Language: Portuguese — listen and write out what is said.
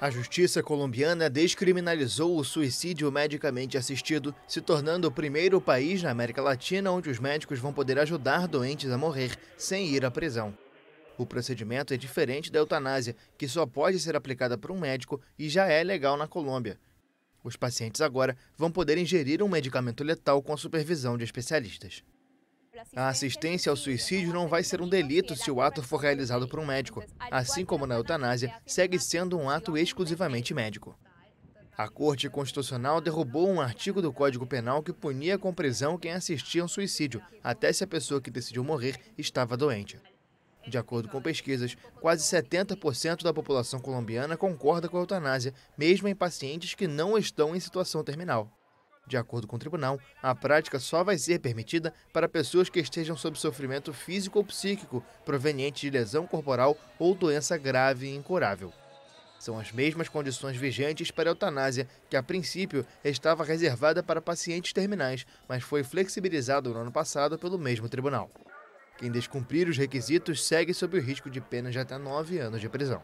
A justiça colombiana descriminalizou o suicídio medicamente assistido, se tornando o primeiro país na América Latina onde os médicos vão poder ajudar doentes a morrer sem ir à prisão. O procedimento é diferente da eutanásia, que só pode ser aplicada por um médico e já é legal na Colômbia. Os pacientes agora vão poder ingerir um medicamento letal com a supervisão de especialistas. A assistência ao suicídio não vai ser um delito se o ato for realizado por um médico. Assim como na eutanásia, segue sendo um ato exclusivamente médico. A Corte Constitucional derrubou um artigo do Código Penal que punia com prisão quem assistia a um suicídio, até se a pessoa que decidiu morrer estava doente. De acordo com pesquisas, quase 70% da população colombiana concorda com a eutanásia, mesmo em pacientes que não estão em situação terminal. De acordo com o tribunal, a prática só vai ser permitida para pessoas que estejam sob sofrimento físico ou psíquico proveniente de lesão corporal ou doença grave e incurável. São as mesmas condições vigentes para a eutanásia, que a princípio estava reservada para pacientes terminais, mas foi flexibilizado no ano passado pelo mesmo tribunal. Quem descumprir os requisitos segue sob o risco de pena de até nove anos de prisão.